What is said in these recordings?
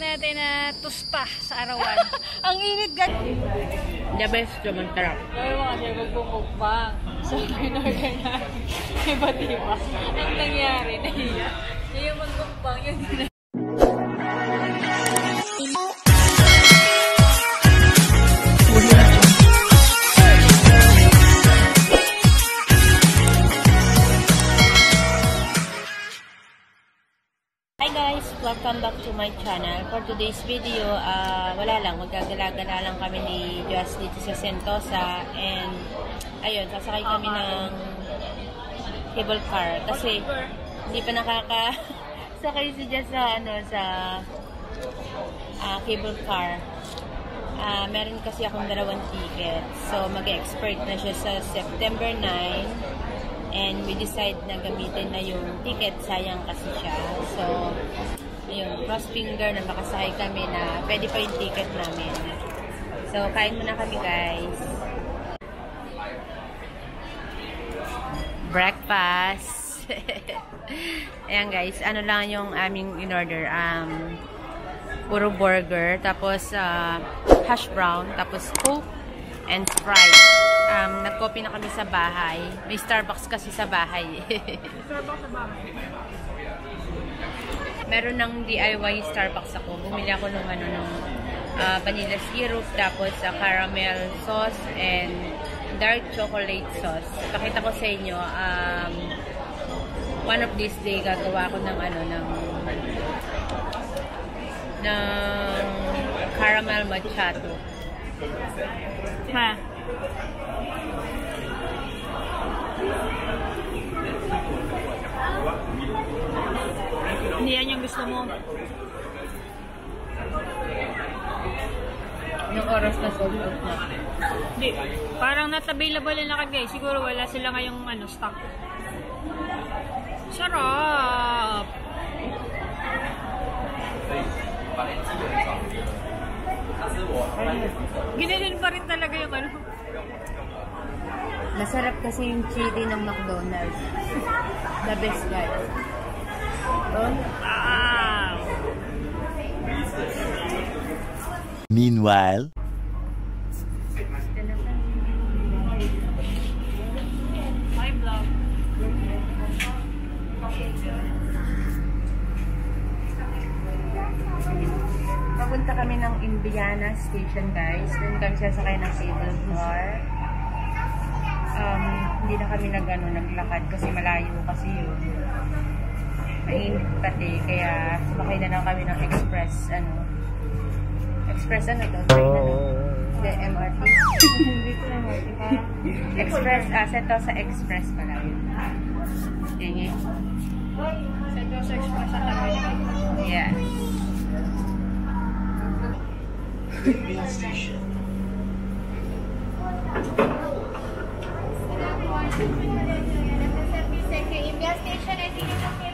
natin na tuspa sa arawan. Ang init gan. The best naman tarap. Gawin mo kasi magpumukbang. So, in-order na. Iba't iba. Ang nangyari, nahiya. Yung magmukbang, yun din. Welcome back to my channel. For today's video, uh, wala lang. Magagala-gala lang kami ni Joss dito sa Sentosa. And, ayun, sasakay kami ng cable car. Kasi, hindi pa nakaka... sakay si Joss sa, ano, sa uh, cable car. Uh, meron kasi akong dalawang ticket. So, mag-expert na siya sa September 9 and we decide na gamitin na yung ticket, sayang kasi siya. So, ayun, cross finger na makasakay kami na pwede pa yung ticket namin. So, kain muna kami guys. Breakfast! Ayan guys, ano lang yung aming in-order. Um, puro burger, tapos uh, hash brown, tapos coke, and Sprite. Um, nag-coffee na kami sa bahay. May Starbucks kasi sa bahay. Starbucks sa bahay. Meron ng DIY Starbucks ako. Bumili ako ng ano ng uh, vanilla syrup, tapos uh, caramel sauce and dark chocolate sauce. Pakita ko sa inyo, um, one of these day gagawa ko ng ano ng ng caramel macchiato. Ha? Hindi yan yung gusto mo. Yung oras na sold out na. Hindi. Parang not available na nakagay. Siguro wala sila ngayong ano, stock. Sarap! Ginilin pa rin talaga yung ano. Masarap kasi yung chili ng McDonald's. The best guys. Meanwhile. Papunta kami ng Indiana Station, guys. Doon kami sasakay ng cable car. Um, hindi na kami nag, ano, naglakad kasi malayo kasi yun. Mainit pati, kaya sumakay na lang kami ng express, ano. Express ano to? Train ano? The MRT. Express, ah, Sentosa Express pala yun. Sige. Sentosa Express sa tabi. Yes. Kasi dun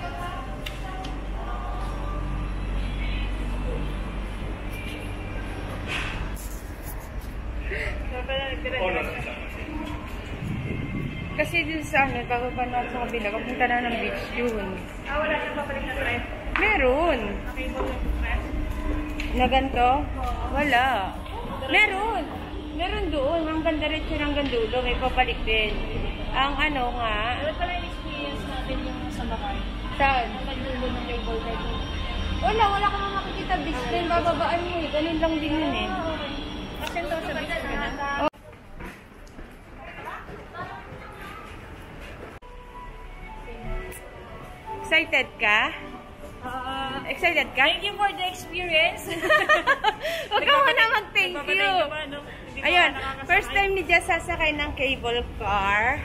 sa ano, bababa na sa kabila, papunta na ng beach yun. Ah, wala siyang papalik na trip. Meron. Okay. Na ganito? Wala. Meron. Meron doon. Hanggang diretso hanggang dulo. May papalik din. Ang ano nga, Ano pala yung experience natin yung sa bakay? saan? Ang nagdulo ng cable car doon. Wala, wala ka mga makikita beach din. Bababaan mo eh. Ganun lang din yun eh. Kasi ito sa beach ka na. Excited ka? Ah, Excited ka? thank you for the experience. Huwag ka muna mag-thank you. no? Ayun, first time ni Jess sasakay ng cable car.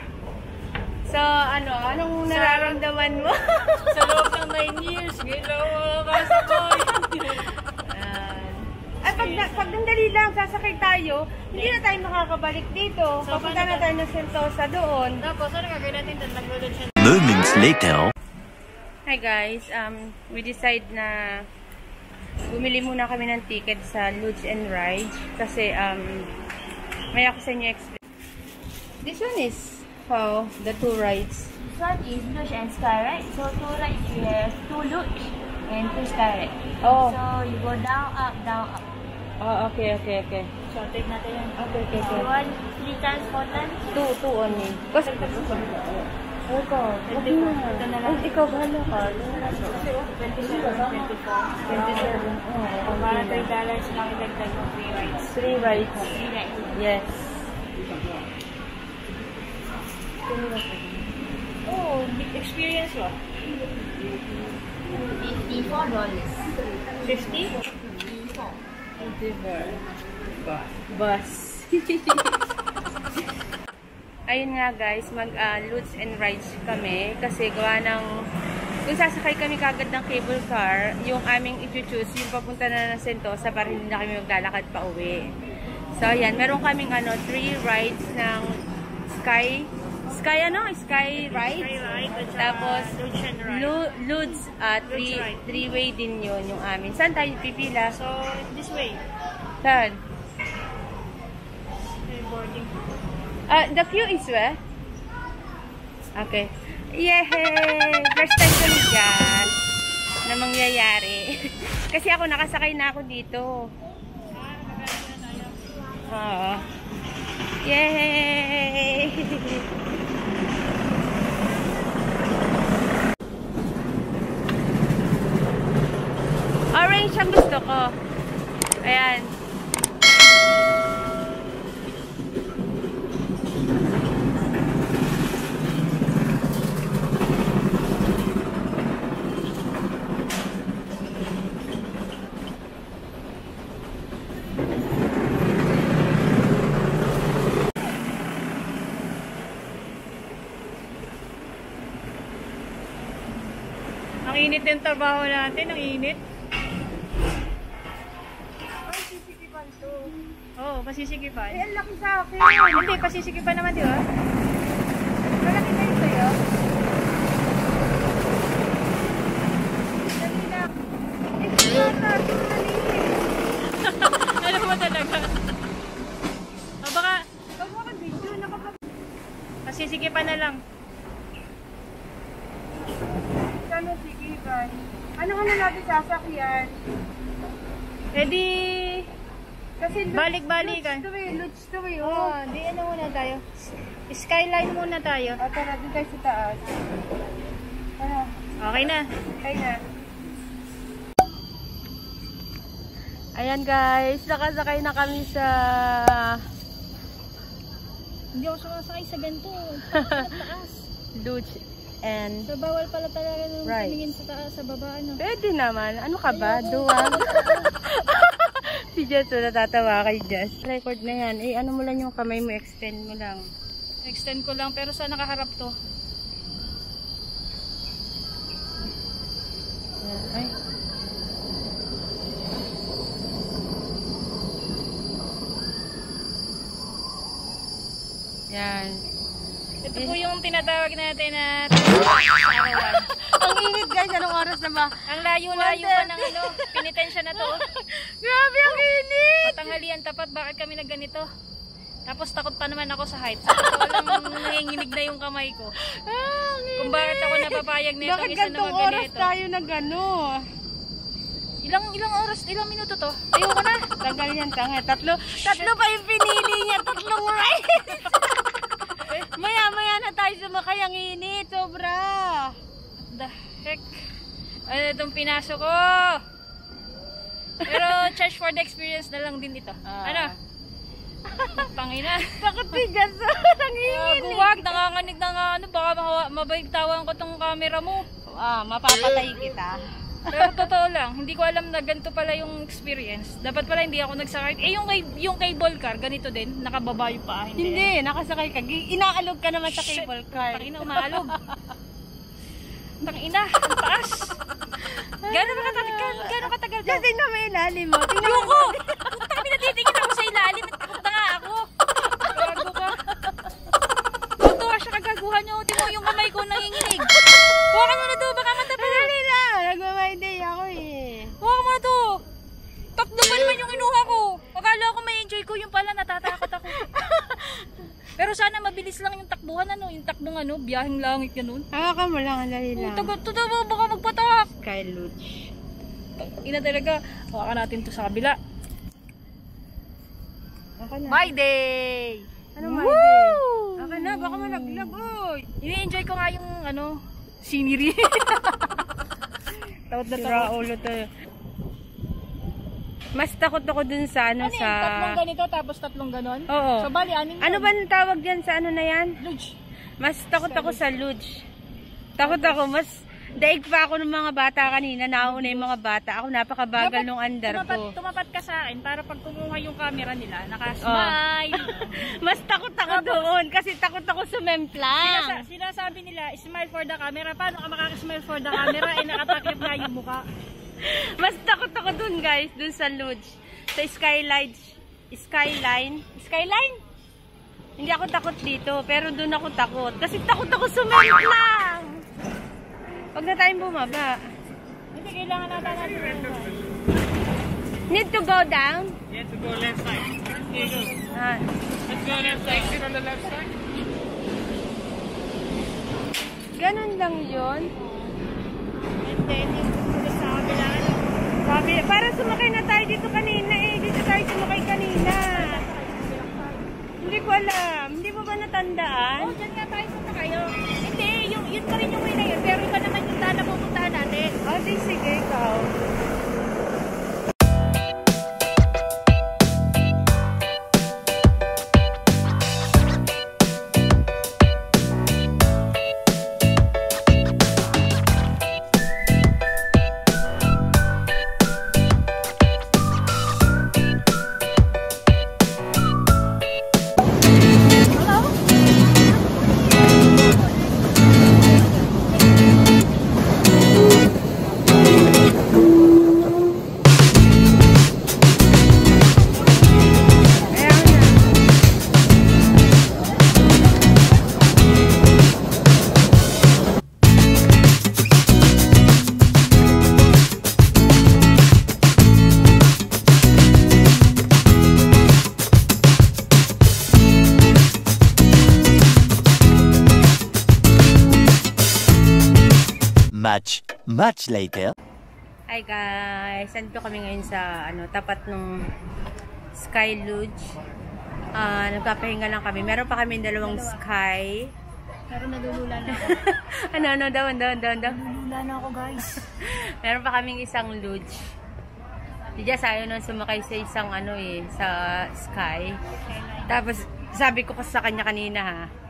So, ano, anong nararamdaman mo? Sa loob ng 9 years, ginawa ka sa. Ay, pag, na, pag nandali lang, sasakay tayo, hindi na tayo makakabalik dito. So, Papunta na tayo ng Sentosa doon. Tapos, ano gagawin natin doon? Moments later. Hi guys, um, we decide na bumili muna kami ng ticket sa Luge and Ride kasi um, may ako sa inyo explain. This one is how the two rides. This one is Luge and Sky, right? So two rides we have two Luge And two direct. Oh. So, you go down, up, down, up. Oh, okay, okay, okay. So, take natin yan. Okay, okay, You okay. want three times, four times? Two, two only. Kasi, ikaw, wag mo na. Ito na lang. Ay, ikaw, bahala ka. 27, 24. 27. Oh, Para okay. $3 dollars lang idagdag mo free rides. Three rights. Free rides. Yes. Oh, big experience mo. Fifty-four dollars. Fifty? Bus. Ayun nga guys, mag uh, loots and rides kami kasi gawa ng kung sasakay kami kagad ng cable car, yung aming i-choose, yung papunta na ng Sentosa para hindi na kami maglalakad pa uwi. So ayan, meron kaming ano, three rides ng Sky Sky ano? Sky ride? Free ride. at Tapos, Ludes, uh, three, ride. three-way din yun yung amin. Saan tayo pipila? So, this way. Saan? May boarding. Ah, the queue is where? Okay. Yay! First time ko dyan na mangyayari. Kasi ako nakasakay na ako dito. Oo. Yay! Orange ang gusto ko. Ayan. Ang init ng trabaho natin, ang init. Oo, oh, pasisikipan. Eh, ang laki sa akin. Hindi, pasisikipan naman, di ba? Malaki kayo sa'yo? Alam mo talaga. O baka, pasisikipan na lang. Ano, sige, Ivan. Ano ano natin sasakyan? Eh di, Kasi Balik-balikan. Lutz to eh, Lutz to eh. oh, Oh. di ano muna tayo. Skyline muna tayo. O, tara, doon tayo sa taas. Ano? Okay na. Ay na. Ayan guys, nakasakay na kami sa... Hindi ako sumasakay sa ganito. Lutz and... So, bawal pala talaga nung Right. tumingin sa taas, sa baba, ano? Pwede naman. Ano ka ba? Duwag. si Jess, natatawa kay Jess. Record na yan. Eh, ano mo lang yung kamay mo, extend mo lang. Extend ko lang, pero sa nakaharap to. Ay. Yan. Ito po yung tinatawag natin na. Ang init guys, anong oras na ba? Ang layo-layo pa ng ano, penitensya na to. Grabe ang init! Patanghalian tapat, bakit kami nagganito? Tapos takot pa naman ako sa height. Sa totoo lang, nanginginig na yung kamay ko. Ah! Kung bakit ako napapayag na itong Bakit isa na gantong oras magganito. tayo na gano? Ilang ilang oras, ilang minuto to? Ayoko na. Tagal yan, tanga. Tatlo, tatlo pa yung pinili niya. Tatlong rides. Maya-maya na tayo sumakay ang init. Sobra. The heck? Ano itong pinasok ko? Pero charge for the experience na lang din ito. Ah. Ano? Pangina. Bakit bigas? ang init. Uh, buwag, nanganganig na nga ano, baka mabaigtawan ko tong camera mo. Ah, mapapatay kita. Pero totoo lang, hindi ko alam na ganito pala yung experience. Dapat pala hindi ako nagsakay. Eh yung, kay, yung cable car, ganito din, nakababa yung paa. Hindi. Hindi, nakasakay ka. Inaalog ka naman sa Shit. cable car. Tangina, umaalog. Tangina, ang taas. Gano'n ba katagal? Gano'n katagal to? Kasi tingnan mo yung ilalim mo. Ayoko! Punta kami natitingin ako sa ilalim na nga ako. Gago ka. Tutuwa siya kagaguhan niyo. Timo yung kamay ko nanginginig. Huwakan mo na to, baka matapal. Dali na. Nagmamay-day ako eh. Huwakan mo na to. Tatlo ba naman yung inuha ko? Akala ko yung pala natatakot ako. Pero sana mabilis lang yung takbuhan ano, yung takbong ano, biyaheng langit ganun. Hawakan mo lang. Oh, lang. taga, taga, baka magpatak. Sky Lodge. Ina talaga. Hawakan natin to sa kabila. Ako na. My day! Ano my Woo! day? Ako na, baka malaglag, oy. Ini-enjoy ko nga yung ano, scenery. Tawad na Sira tawad. ulo to. Mas takot ako dun sa ano, Ano sa... yun? Tatlong ganito tapos tatlong ganon? Oo. So, bali, anim Ano yun. ba ang tawag dyan sa ano na yan? Luge. Mas takot ako sa luge. Takot ako, mas daig pa ako ng mga bata kanina. Nauna yung mga bata. Ako napakabagal Dapat nung andar tumapat, ko. tumapat ka sa akin para pag kumuha yung camera nila, nakasmile. Mas takot ako doon kasi takot ako sumemplang. sinasabi nila, smile for the camera. Paano ka makakasmile for the camera? eh, nakatakip nga yung mukha. Mas takot ako doon guys, doon sa luge. Sa skyline. Skyline. Skyline? Hindi ako takot dito, pero doon ako takot. Kasi takot ako sumemplang. Huwag na tayong bumaba. Hindi, kailangan natin natin. Need to go down? Have to go left side. Here you go. Ah, Let's go left side. Sit on the left side. ganun lang yun. And then, yung sa kabila, ano, Sabi, para sumakay na tayo dito kanina eh. Dito tayo sumakay kanina. Hindi ko alam. Hindi mo ba natandaan? Oh, dyan nga tayo punta kayo. Hindi, yung, yun pa rin yung way na yun. Pero iba naman yung daan na pupuntahan natin. Oh, di sige, ikaw. Much, later. Hi guys, andito kami ngayon sa ano tapat ng Sky Lodge. Ah, nagpapahinga lang kami. Meron pa kami dalawang Sky. Pero nalulula na ako. ano ano daw, ano daw, daw, daw. Nalulula na ako, guys. Meron pa kaming isang lodge. Di Jess, ayaw nang sumakay sa isang ano eh, sa Sky. Tapos, sabi ko kasi sa kanya kanina ha,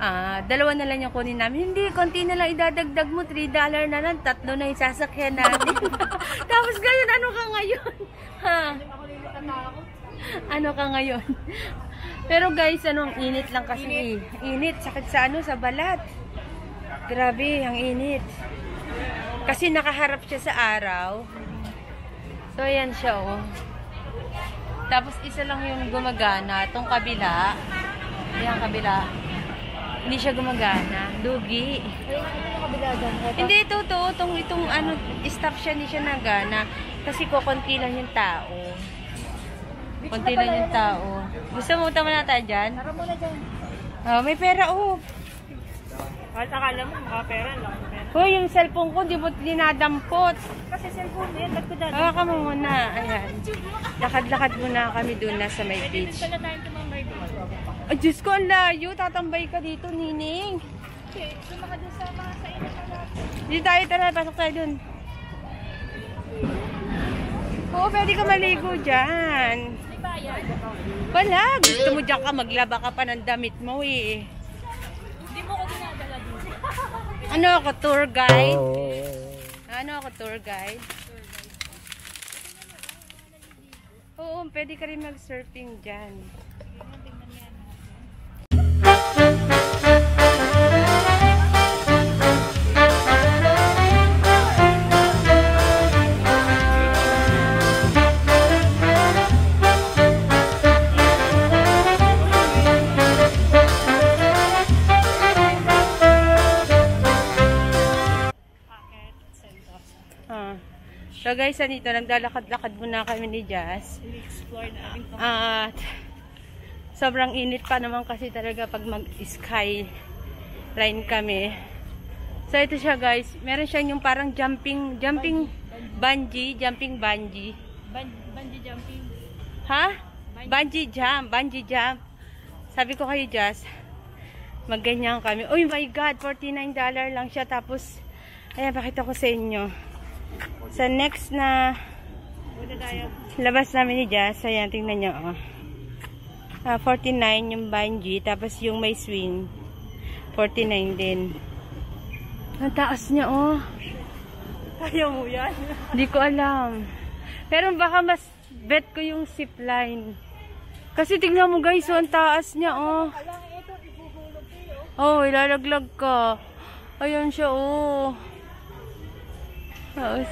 ah, dalawa na lang yung kunin namin. Hindi, konti na lang idadagdag mo, 3 dollar na lang, tatlo na yung sasakyan natin. Tapos ngayon, ano ka ngayon? ha? Ano ka ngayon? Pero guys, anong init lang kasi. Init. init, sakit sa ano, sa balat. Grabe, ang init. Kasi nakaharap siya sa araw. So, ayan siya, oh. Tapos, isa lang yung gumagana. Itong kabila. Ayan, kabila. Hindi siya gumagana. Dugi. Hindi, ito. Itong, itong, ano, stop siya, hindi siya nagana. Kasi kukunti lang yung tao. Kunti lang yung tao. Gusto mo tama na tayo dyan? Tara muna dyan. Oh, may pera, oh. Kahit akala mo, mukha pera lang. Hoy, yung cellphone ko, di mo dinadampot. Kasi cellphone mo yan, ba't ko dati? Hawakan mo muna. Ayan. Lakad-lakad muna kami doon na sa may Pwede beach. din pala tayong tumambay Ay, Diyos ko, ang layo. Tatambay ka dito, Nining. Okay, sumaka dun sa mga sa inyo na natin. Di tayo, tara, pasok tayo doon. Oo, pwede ka maligo dyan. Wala, gusto mo dyan ka, maglaba ka pa ng damit mo eh. Hindi mo ko dinadala dito. Ano ako, tour guide? Ano ako, tour guide? Oo, pwede ka rin mag-surfing dyan. So guys, andito, naglalakad-lakad muna kami ni Jazz. I-explore namin kung At sobrang init pa naman kasi talaga pag mag-sky line kami. So ito siya guys, meron siya yung parang jumping, jumping, Bungee, jumping bungee. Ban bungee jumping. Ha? Bungee jump, bungee jump. Sabi ko kayo, Jazz, magganyan kami. Oh my God, $49 lang siya. Tapos, ayan, pakita ko sa inyo. Sa next na labas namin ni Jazz, ayan, tingnan nyo, oh. Ah, 49 yung bungee, tapos yung may swing, 49 din. Ang taas niya, oh. Ayaw mo yan. Hindi ko alam. Pero baka mas bet ko yung zip line. Kasi tingnan mo guys, oh, ang taas niya, oh. Oh, ilalaglag ka. Ayun siya, oh. Taas.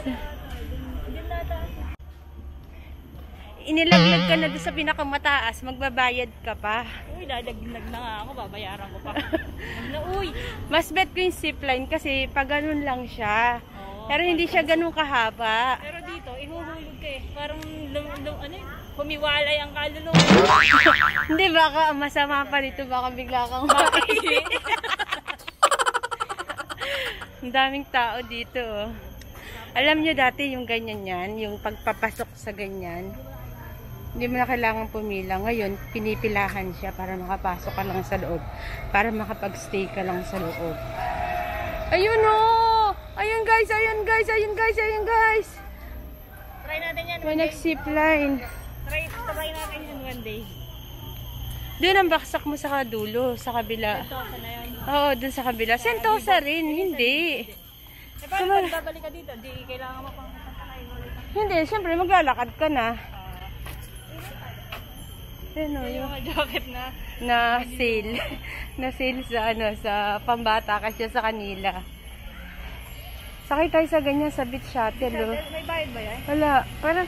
Inilaglag ka na doon sa pinakamataas, magbabayad ka pa. Uy, dadagdag na nga ako, babayaran ko pa. na, uy! Mas bet ko yung zip line kasi pag ganun lang siya. Oo. Pero hindi siya ganun kahaba. Pero dito, ihuhulog ka eh. Parang, lum, lum, ano yun, humiwalay ang kaluluwa. Hindi, baka masama pa dito. Baka bigla kang makaisi. Ang daming tao dito. oh. Alam nyo dati yung ganyan yan, yung pagpapasok sa ganyan. Hindi mo na kailangan pumila. Ngayon, pinipilahan siya para makapasok ka lang sa loob. Para makapag-stay ka lang sa loob. Ayun o! Ayun guys, ayun guys, ayun guys, ayun guys! Try natin yan May nag-zip line. Try, try natin yan one day. Doon ang baksak mo sa kadulo, sa kabila. Ako na yan. Oo, dun sa kabila. Sentosa rin, hindi. Eh, paano pag babalik ka dito? Di kailangan mo pang ulit. Hindi, syempre maglalakad ka na. Ano, Yung yung mga jacket na. na sale. na sale sa ano, sa pambata kasi sa kanila. Sakay tayo sa ganyan sa beach shuttle, oh. May bayad ba yan? Wala, parang...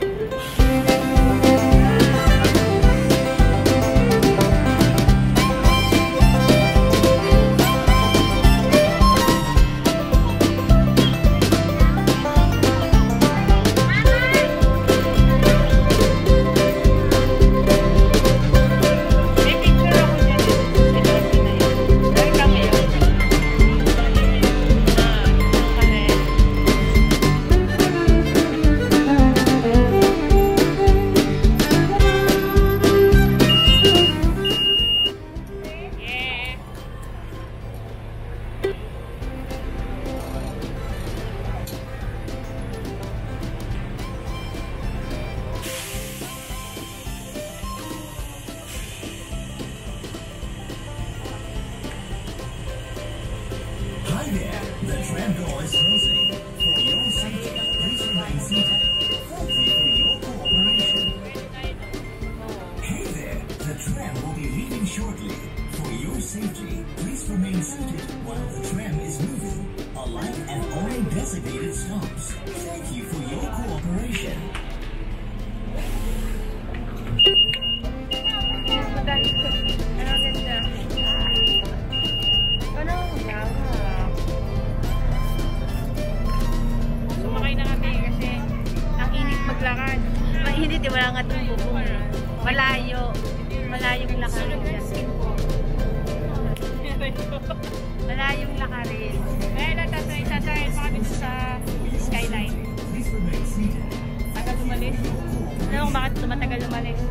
Bakit tumatagal umalis?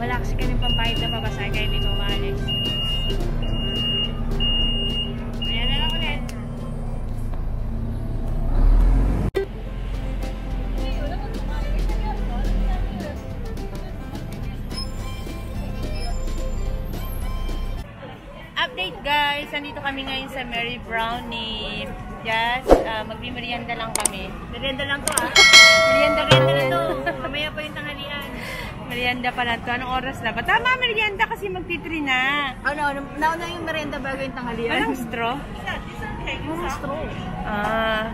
Wala kasi kami pambayad na pabasay kaya hindi ko umalis. Ayan na lang ulit. Update guys! Nandito kami ngayon sa Mary Brown ni Jazz. Uh, Magmimerienda lang kami. Merienda lang to ah. Merienda Merienda rin. to. Mamaya pa yung tanghalian. Merienda pa lang to. Anong oras na ba? Tama, merienda kasi magtitri na. Oh, no, nauna yung merienda bago yung tanghalian. Walang straw? Mga straw. Ah.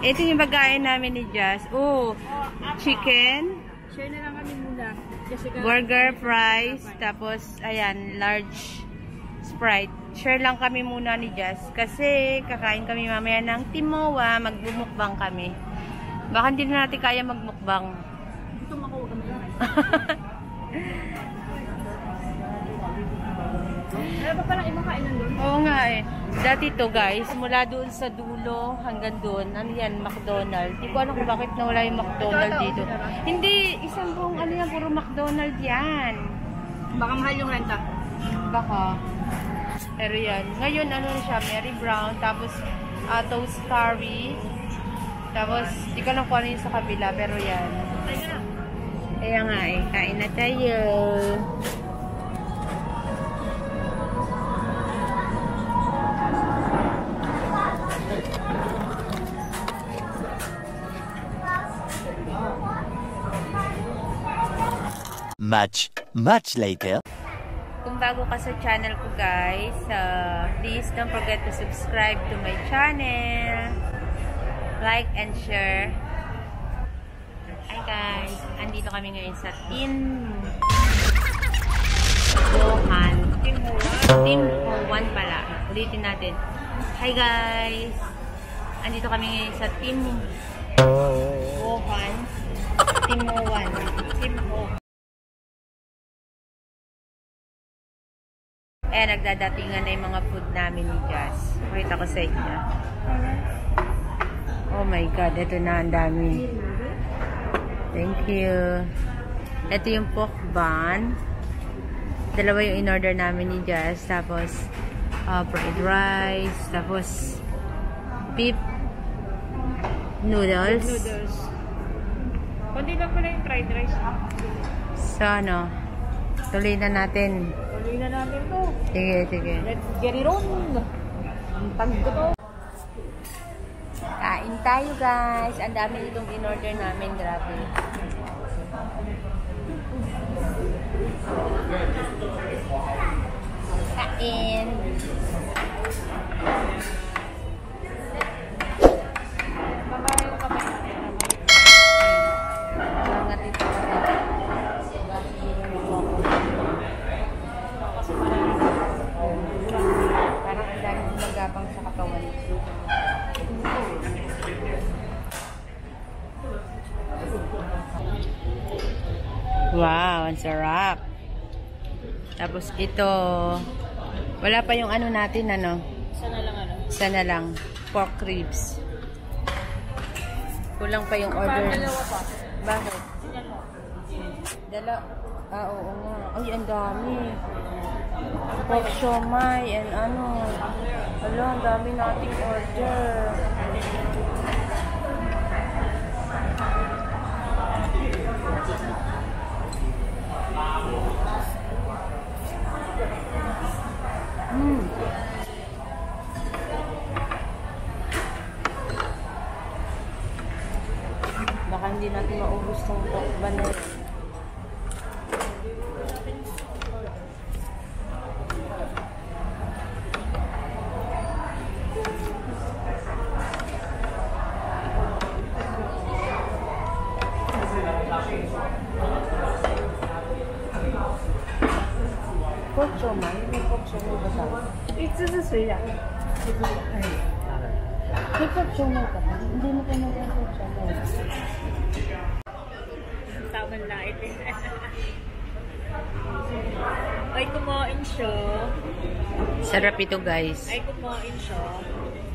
ito yung pagkain namin ni Jazz. Oh, chicken, Share na lang kami muna. Burger, fries, tapos, ayan, large Sprite. Share lang kami muna ni Jazz kasi kakain kami mamaya ng Timoa, magbumukbang kami. Baka hindi na natin kaya magmukbang. Meron pa palang ibang kainan doon? Oo nga eh. Dati to guys, mula doon sa dulo hanggang doon, ano yan, McDonald. Di ko alam kung bakit nawala yung McDonald dito. Hindi, isang buong ano yan, puro McDonald yan. Baka mahal yung renta. Baka. Pero yan. Ngayon, ano na siya, Mary Brown, tapos uh, toast curry. Tapos, di ko lang kung ano yung sa kabila, pero yan. Kaya nga eh, kain na tayo. Much, much later. Kung bago ka sa channel ko guys, uh, please don't forget to subscribe to my channel. Like and share. Guys, andito kami ngayon sa Tin Johan. Tim Tim Hoan pala. Ulitin natin. Hi guys, andito kami ngayon sa Tim Johan. Tim Hoan. Tim Hoan. Eh, nagdadatingan na yung mga food namin ni Jazz. Pakita ko sa inyo. Oh my God, ito na ang dami. Thank you. Ito yung pork bun. Dalawa yung in-order namin ni Jazz. Tapos, uh, fried rice. Tapos, beef noodles. Noodles. Kundi lang pala yung fried rice. So, ano, tuloy na natin. Tuloy na natin to. Sige, sige. Let's get it on! Ang tagdo to. Kain tayo guys. Ang dami nitong in-order namin. Grabe. Ito, wala pa yung ano natin, ano? Sana lang ano. Isa na lang, pork ribs. Kulang pa yung order. Dalawa pa. Bakit? Dala. Ah, oo nga. Ay, ang dami. Pork siomay and ano. Ala, ang dami nating order. hindi natin maubos tong tokban na yun. Kotso man, may kotso mo ba sa? 一只是水养，一。Pork siomay ka ba? Hindi mo ng pork siomay. Tamang lait eh. Ay, kumain siya. Sarap ito guys. Ay, kumain siya.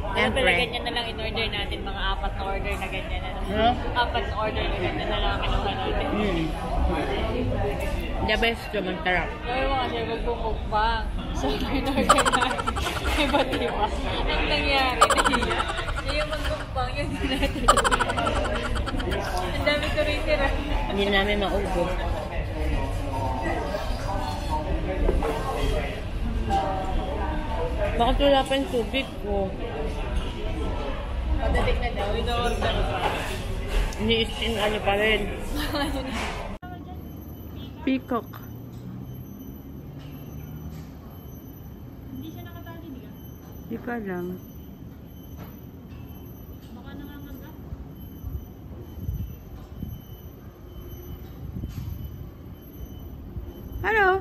Ano pala ganyan na lang in-order natin, mga apat na order na ganyan na lang. Huh? Apat na order na ganyan na lang kinuha natin. Mm. The best naman sarap. Gawin mo kasi magbumukbang. So, in-order natin. Iba diba? Ang nangyari, nahiya. Siya yung magbumukbang, yung hindi natin. Ang dami ko rin tira. Hindi namin maubos. Bakit wala pa yung tubig ko? Padating na daw, in-order pa. Ini-spin ano pa rin. Peacock. Di ko alam. Baka nanganganga. Hello?